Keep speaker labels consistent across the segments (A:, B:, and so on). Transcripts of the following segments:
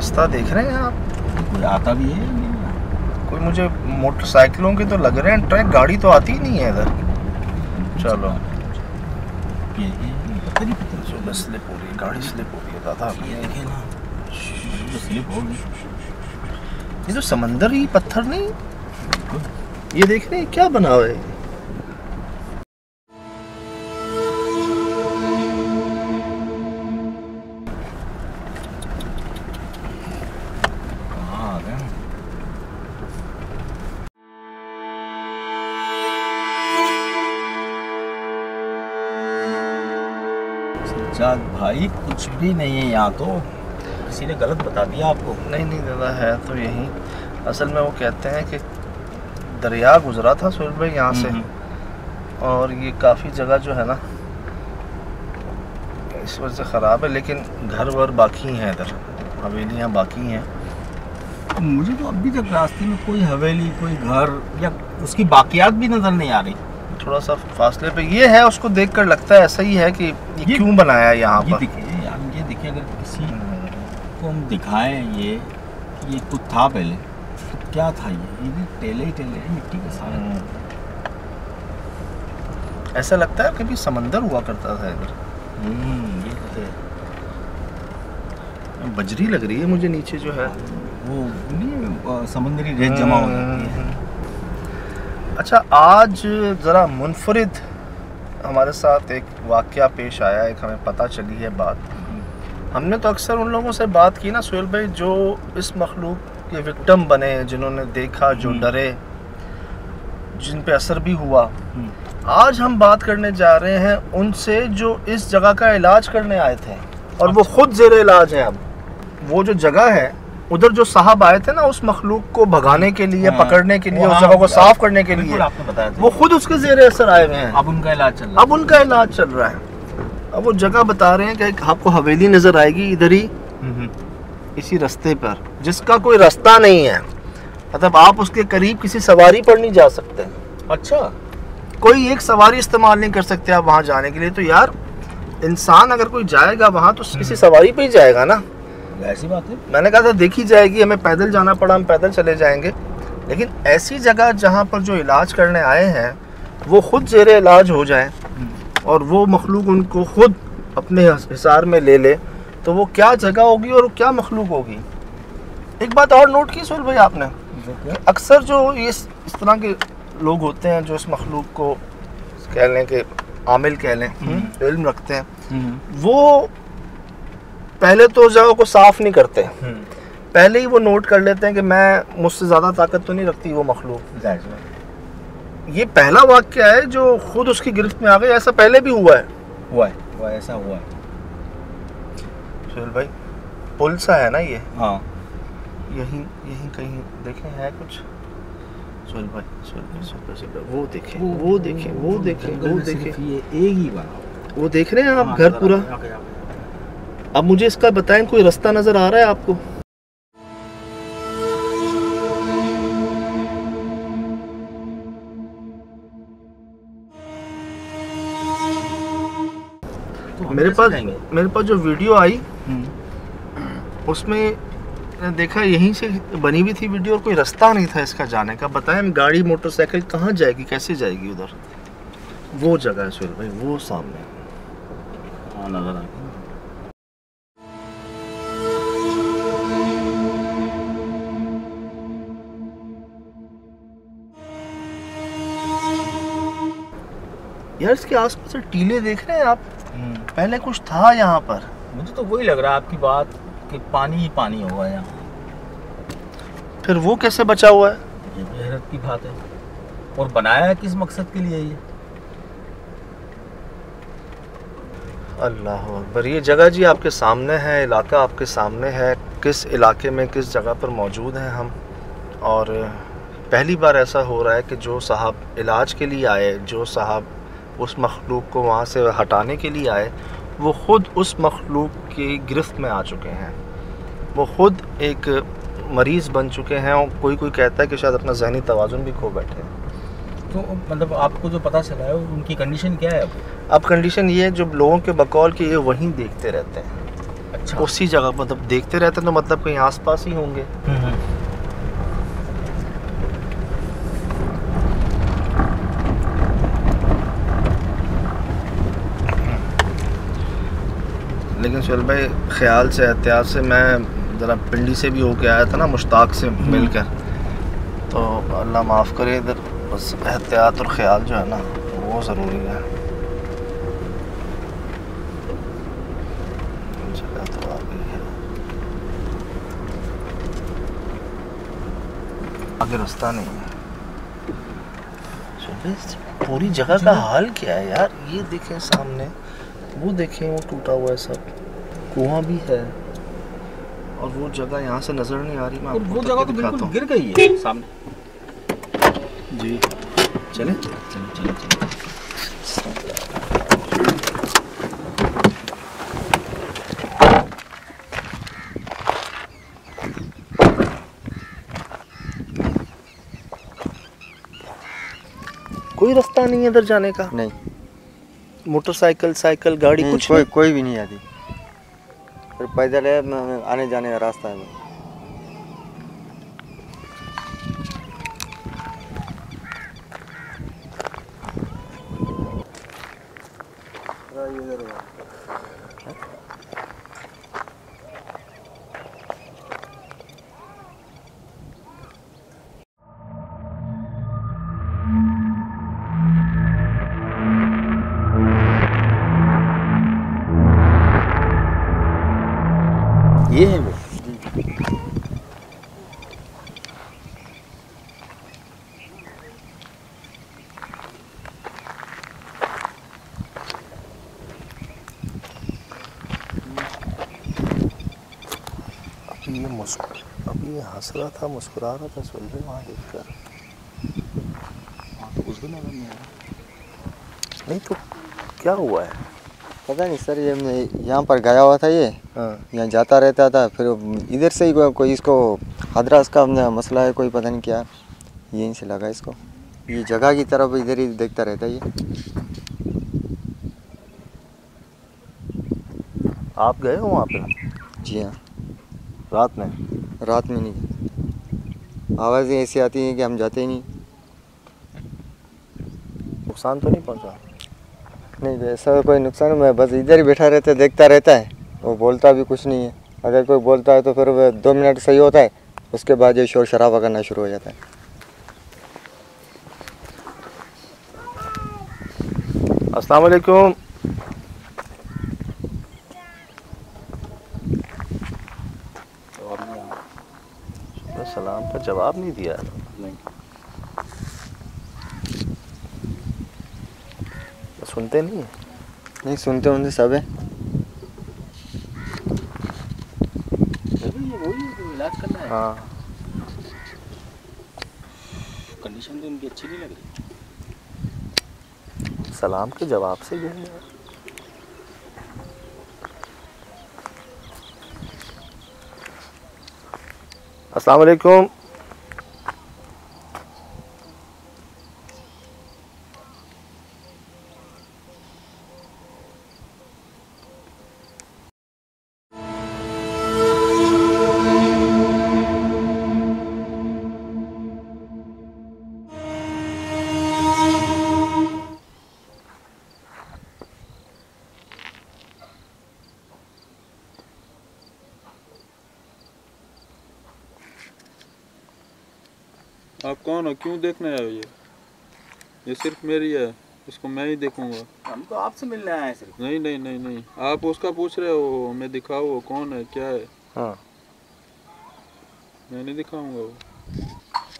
A: रास्ता देख रहे हैं आप?
B: कोई आता भी है
A: कोई मुझे मोटरसाइकिलों के तो लग रहे हैं ट्रक गाड़ी तो आती ही नहीं है इधर। चलो। स्लिप हो रही है गाड़ी स्लिप हो रही है दादा।
B: ये देखे ना। तो स्लिप हो गई
A: ये तो समंदर ही पत्थर नहीं? ये देख रहे हैं क्या बना हुआ है?
B: कुछ भी नहीं है यहाँ तो। किसी ने गलत बता दिया आपको?
A: नहीं नहीं दादा है तो यही। असल में वो कहते हैं कि दरिया गुजरा था सुहेल भाई यहाँ से।
B: हम्म।
A: और ये काफ़ी जगह जो है ना इस वजह से ख़राब है लेकिन घर वर बाकी हैं इधर। हवेलियाँ बाकी हैं।
B: मुझे तो अभी तक रास्ते में कोई हवेली कोई घर या उसकी बाकियात भी नज़र नहीं आ रही।
A: थोड़ा सा फासले पे। ये है उसको देख कर लगता है ऐसा ही है कि ये,
B: ये-
A: क्यों बनाया यहाँ
B: ये
A: पर?
B: ये दिखे अगर किसी को हम दिखाएँ ये ये कुछ था पहले तो क्या था ये? ये भी टेले ही टेले हैं मिट्टी के सारे।
A: हम्म। ऐसा लगता है कभी समंदर हुआ करता था इधर।
B: हम्म, ये तो है।
A: बजरी लग रही है मुझे नीचे जो है।
B: वो नहीं समुद्री रेत जमा हो जाती है।
A: हम्म। अच्छा आज ज़रा मुनफरद हमारे साथ एक वाक़ पेश आया एक हमें पता चली है बात। हमने तो अक्सर उन लोगों से बात की ना सुहेल भाई जो इस मखलूक के विक्टम बने जिन्होंने देखा जो
B: हम्म।
A: डरे जिन पे असर भी हुआ।
B: हम्म।
A: आज हम बात करने जा रहे हैं उनसे जो इस जगह का इलाज करने आए थे। और वो खुद जेर इलाज हैं अब। वो जो जगह है उधर जो साहब आए थे ना उस मखलूक को भगाने के लिए
B: हाँ,
A: पकड़ने के लिए उस
B: हाँ,
A: जगह को साफ़ करने के लिए।
B: आपने बताया
A: वो खुद उसके जेर असर आए हुए हैं।
B: अब उनका इलाज चल रहा
A: अब उनका इलाज चल रहा है। अब वो जगह बता रहे हैं कि आपको हवेली नज़र आएगी इधर ही इसी रास्ते पर जिसका कोई रास्ता नहीं है। मतलब आप उसके करीब किसी सवारी पर नहीं जा सकते।
B: अच्छा।
A: कोई एक सवारी इस्तेमाल नहीं कर सकते आप वहाँ जाने के लिए। तो यार इंसान अगर कोई जाएगा वहाँ तो किसी सवारी पे ही जाएगा ना।
B: ऐसी बात है?
A: मैंने कहा था देखी जाएगी हमें पैदल जाना पड़ा हम पैदल चले जाएँगे। लेकिन ऐसी जगह जहाँ पर जो इलाज करने आए हैं वो खुद जेर इलाज हो जाए और वो मखलूक उनको खुद अपने हिसार में ले ले तो वो क्या जगह होगी और क्या मखलूक होगी? एक बात और नोट की सुल भाई आपने अक्सर जो ये इस इस तरह के लोग होते हैं जो इस मखलूक को कह लें कि आमिल कह लें
B: हम्म।
A: इल्म रखते हैं वो पहले तो उस जगह को साफ़ नहीं करते। पहले ही वो नोट कर लेते हैं कि मैं मुझसे ज़्यादा ताकत तो नहीं रखती वो मखलूक। ये पहला वाक्य है जो खुद उसकी गिरफ्त में आ गया ऐसा पहले भी हुआ है।
B: हुआ है हुआ ऐसा हुआ है।
A: सुहेल भाई पुल सा है ना ये?
B: हाँ।
A: यहीं यहीं कहीं देखें है कुछ? सुहेल भाई सुहेल भाई सुहेल भाई, वो देखें वो देखें वो देखें वो देखें।
B: ये एक ही बना
A: वो देख रहे हैं आप
B: हाँ,
A: घर पूरा?
B: आगे, आगे, आगे।
A: अब मुझे इसका बताएँ कोई रास्ता नज़र आ रहा है आपको?
B: तो
A: मेरे पास मेरे पास जो वीडियो आई
B: हम्म।
A: उसमें देखा यहीं से बनी हुई थी वीडियो और कोई रास्ता नहीं था इसका जाने का। बताएँ गाड़ी मोटरसाइकिल कहाँ जाएगी कैसे जाएगी उधर? वो जगह है सुहेल भाई वो सामने।
B: हाँ नज़र आ
A: यार इसके आसपास से टीले देख रहे हैं आप।
B: हम्म।
A: पहले कुछ था यहाँ पर।
B: मुझे तो वही लग रहा है आपकी बात कि पानी ही पानी होगा यहाँ।
A: फिर वो कैसे बचा हुआ है?
B: ये भी हैरत की बात है। और बनाया है किस मकसद के लिए ये?
A: अल्लाह अकबर ये जगह जी आपके सामने है इलाका आपके सामने है। किस इलाके में किस जगह पर मौजूद हैं हम? और पहली बार ऐसा हो रहा है कि जो साहब इलाज के लिए आए जो साहब उस मखलूक को वहाँ से हटाने के लिए आए वो ख़ुद उस मखलूक की गिरफ्त में आ चुके हैं। वो ख़ुद एक मरीज़ बन चुके हैं और कोई कोई कहता है कि शायद अपना जहनी तवाज़ुन भी खो बैठे
B: तो मतलब आपको जो पता चला है उनकी कंडीशन क्या है अब?
A: अब कंडीशन ये है जो लोगों के बकौल के ये वहीं देखते रहते हैं।
B: अच्छा।
A: उसी जगह मतलब देखते रहते हैं तो मतलब कहीं आसपास ही होंगे।
B: हम्म,
A: लेकिन सुहेल भाई ख्याल से एहतियात से मैं ज़रा पिंडी से भी होके आया था ना मुश्ताक से मिलकर। तो अल्लाह माफ़ करे इधर बस एहतियात और ख्याल जो है ना वो ज़रूरी है। तो है। आगे रास्ता नहीं है। पूरी जगह का हाल क्या है यार? ये देखें सामने वो देखें वो टूटा हुआ है सब। कुआँ भी है और वो जगह यहाँ से नज़र नहीं आ रही मैं
B: वो जगह तो बिल्कुल गिर गई है सामने।
A: जी। चले?
B: चलो चलो चलो।
A: कोई रास्ता नहीं है इधर जाने का?
C: नहीं।
A: मोटरसाइकिल साइकिल गाड़ी
C: नहीं,
A: कुछ
C: कोई
A: नहीं।
C: कोई भी नहीं आती। फिर पैदल है आने जाने का रास्ता है।
B: ये है वो।
A: ये मुस्कुर अभी ये हंस रहा था मुस्कुरा रहा था सुन रहे वहाँ देख कर।
B: हाँ, तो उसको नज़र नहीं
A: नहीं तो क्या हुआ है?
C: पता नहीं सर ये मैं यहाँ पर गया हुआ था ये।
A: हाँ।
C: यहाँ जाता रहता था फिर इधर से ही कोई, कोई इसको हदरास का मसला है कोई पता नहीं क्या। यहीं से लगा इसको। ये जगह की तरफ़ इधर ही देखता रहता है ये।
A: आप गए हो वहाँ पे?
C: जी हाँ।
A: रात में?
C: रात में नहीं। आवाज़ें ऐसी आती हैं कि हम जाते ही नहीं।
A: नुकसान तो नहीं पहुँचा?
C: नहीं ऐसा कोई नुकसान मैं बस इधर ही बैठा रहता है देखता रहता है। वो बोलता भी कुछ नहीं है। अगर कोई बोलता है तो फिर वो दो मिनट सही होता है उसके बाद ये शोर शराबा करना शुरू हो जाता है।
A: अस्सलाम वालेकुम।
B: तो
A: तो सलाम का जवाब नहीं दिया?
B: नहीं।
A: सुनते नहीं है?
C: नहीं सुनते उनसे सब है।
B: है है।
A: हाँ।
B: कंडीशन तो उनकी अच्छी नहीं लग रही।
A: सलाम के जवाब से जो है। अस्सलाम वालेकुम।
D: कौन हो? क्यों देखने आए हो ये? ये सिर्फ़ मेरी है इसको मैं ही देखूँगा।
B: हम तो आपसे मिलने आए हैं सिर्फ़।
D: नहीं नहीं नहीं नहीं। आप उसका पूछ रहे हो हमें दिखाओ वो कौन है क्या है?
A: हाँ।
D: मैं नहीं दिखाऊँगा वो।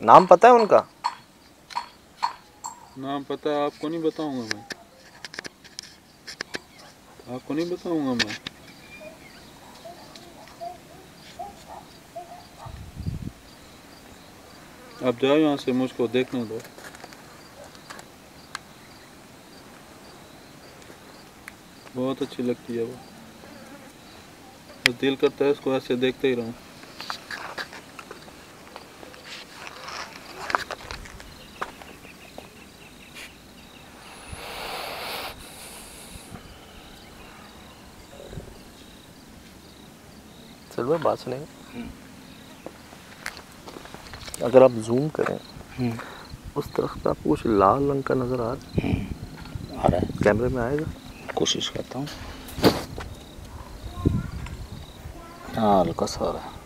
A: नाम पता है उनका?
D: नाम पता है आपको नहीं बताऊँगा मैं। आपको नहीं बताऊँगा मैं। आप जाओ यहाँ से मुझको देखने दो। बहुत अच्छी लगती है वो। बस दिल करता है इसको ऐसे देखते ही रहूँ।
A: बात सुनेंगे। अगर आप जूम करें उस तरफ़ पे आपको कुछ लाल रंग का नज़र आ रहा है।
B: आ रहा है।
A: कैमरे में आएगा?
B: कोशिश करता हूँ। हाँ हल्का सा रहा है।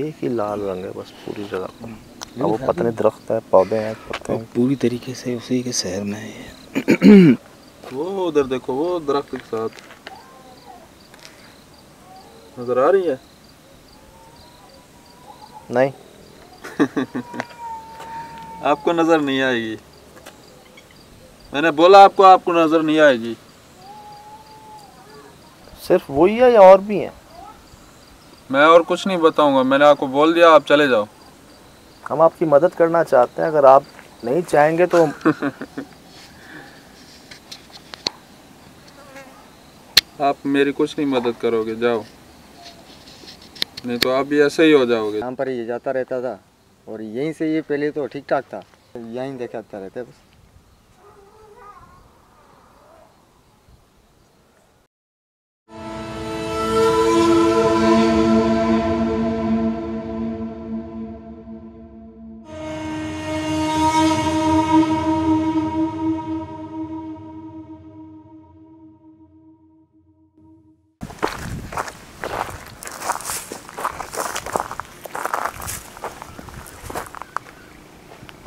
A: एक ही लाल रंग है बस पूरी जगह पर। अब वो पता नहीं दरख्त है पौधे हैं पत्ते हैं।
B: पूरी तरीके से उसी के शहर में है
D: वो उधर देखो वो दरख्त के साथ। नज़र आ रही है?
A: नहीं।
D: आपको नज़र नहीं आएगी। मैंने बोला आपको आपको नज़र नहीं आएगी।
A: सिर्फ़ वही है या और भी है?
D: मैं और कुछ नहीं बताऊँगा। मैंने आपको बोल दिया आप चले जाओ।
A: हम आपकी मदद करना चाहते हैं। अगर आप नहीं चाहेंगे तो
D: आप मेरी कुछ नहीं मदद करोगे। जाओ। नहीं तो आप भी ऐसे ही हो जाओगे।
C: यहाँ पर ये जाता रहता था और यहीं से ये पहले तो ठीक ठाक था। यहीं देखाता रहता बस।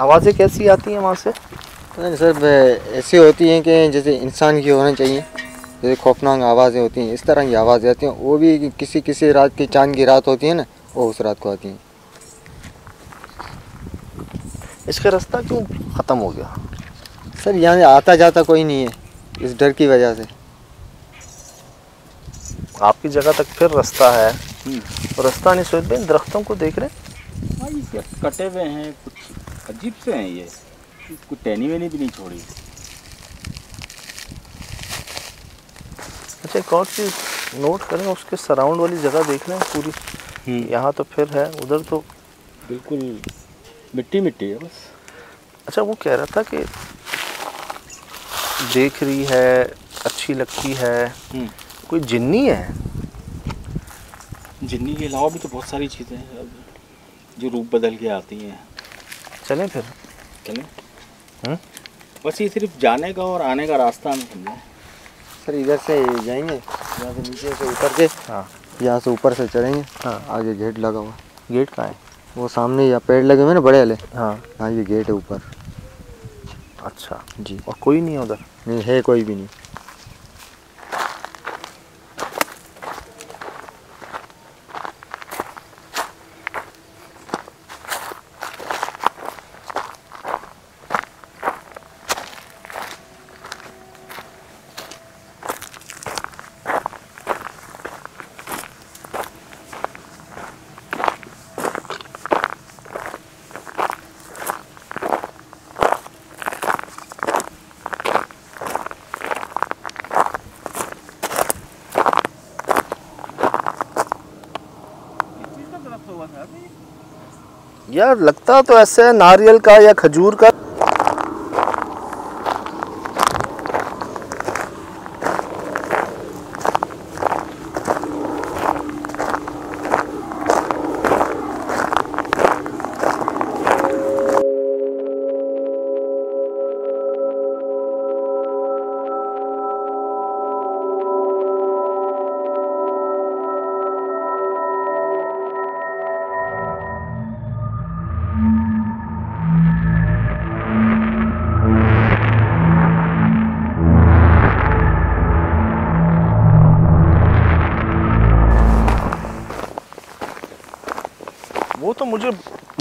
A: आवाज़ें कैसी आती हैं वहाँ से?
C: नहीं सर ऐसी होती हैं कि जैसे इंसान की होना चाहिए। जैसे खौफनाक आवाज़ें होती हैं इस तरह की आवाज़ें आती हैं। वो भी किसी किसी रात की चाँद की रात होती है ना वो उस रात को आती हैं।
A: इसका रास्ता क्यों ख़त्म हो गया?
C: सर यहाँ से आता जाता कोई नहीं है इस डर की वजह से।
A: आपकी जगह तक फिर रास्ता है। रास्ता नहीं सोच दरख्तों को देख रहे हाँ?
B: कटे हुए हैं कुछ अजीब से हैं ये। कुछ टहनी वेनी भी नहीं छोड़ी।
A: अच्छा एक और चीज़ नोट करें उसके सराउंड वाली जगह देख रहे हैं पूरी यहाँ तो फिर है उधर तो
B: बिल्कुल मिट्टी मिट्टी है बस।
A: अच्छा वो कह रहा था कि देख रही है अच्छी लगती है। कोई जिन्नी है?
B: जिन्नी के अलावा भी तो बहुत सारी चीज़ें हैं। जो रूप बदल के आती हैं।
A: चलें फिर।
B: चलें।
A: हम्म?
B: बस ये सिर्फ़ जाने का और आने का रास्ता हमें समझे।
C: सर इधर से जाएँगे? यहाँ से नीचे से उतर के
A: हाँ।
C: यहाँ से ऊपर से चढ़ेंगे?
A: हाँ।
C: आगे गेट लगा हुआ।
A: गेट कहाँ है?
C: वो सामने यहाँ पेड़ लगे हुए हैं ना बड़े वाले?
A: हाँ।
C: हाँ ये गेट है ऊपर।
A: अच्छा।
C: जी।
A: और कोई नहीं है उधर?
C: नहीं है कोई भी नहीं।
A: यार लगता तो ऐसे नारियल का या खजूर का वो तो मुझे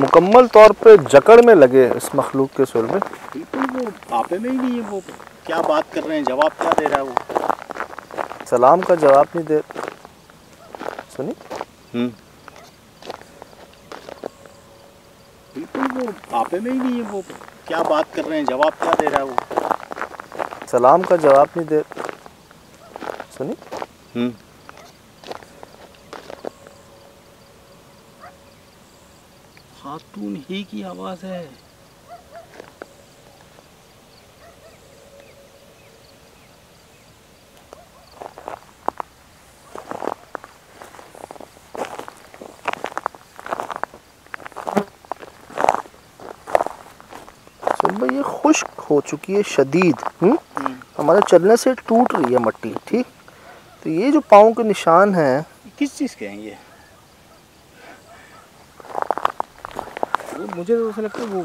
A: मुकम्मल तौर पे जकड़ में लगे इस मखलूक के सुर में।
B: बिल्कुल वो आपे में ही नहीं है वो क्या बात कर रहे हैं जवाब क्या दे रहा है वो?
A: सलाम का जवाब नहीं दे सुनी
B: बिल्कुल वो आपे में ही नहीं है वो क्या बात कर रहे हैं जवाब क्या दे रहा है वो?
A: सलाम का जवाब नहीं दे सुनी
B: खातून ही की आवाज़ है।
A: ये खुश्क हो चुकी है शदीद हम्म? हम्म। हमारे चलने से टूट रही है मट्टी ठीक? तो ये जो पाँव के निशान हैं
B: किस चीज़ के हैं ये? मुझे तो ऐसा लगता है वो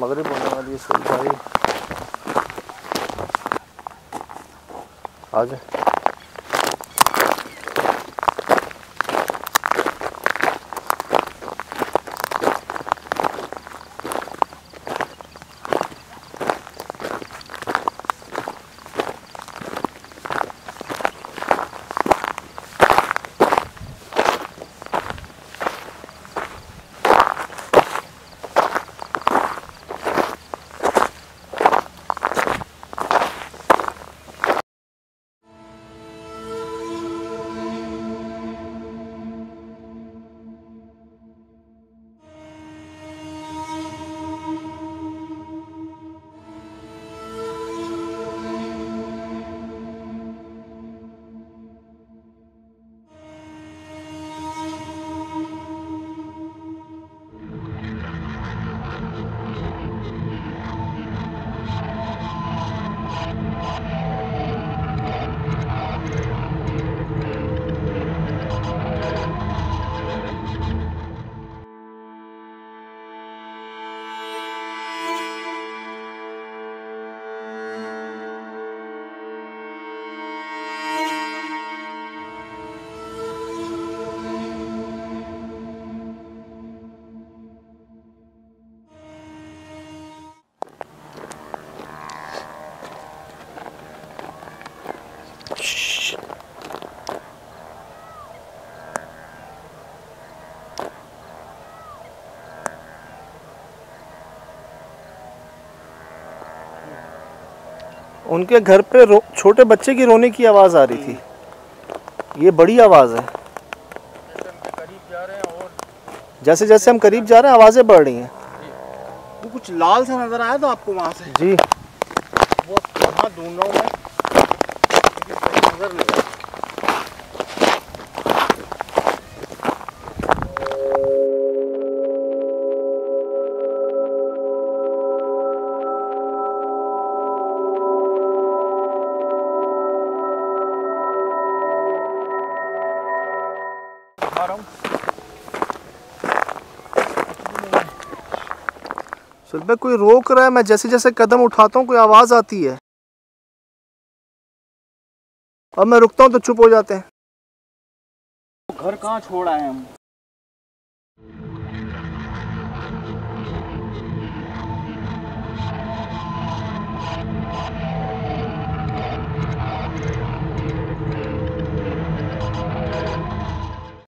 A: मगरब होने वाली है भाई आ जाए। उनके घर पे छोटे बच्चे की रोने की आवाज़ आ रही थी। ये बड़ी आवाज़ है। जैसे जैसे हम करीब जा रहे हैं आवाज़ें बढ़ रही हैं।
B: वो कुछ लाल सा नज़र आया था आपको वहाँ से?
A: जी।
B: वो कहाँ ढूंढ रहा हूँ? मैं नज़र नहीं
A: सुलभ कोई रोक रहा है, मैं जैसे जैसे कदम उठाता हूँ, कोई आवाज़ आती है। अब मैं रुकता हूँ तो चुप हो जाते हैं।
B: घर कहाँ छोड़ आए हम?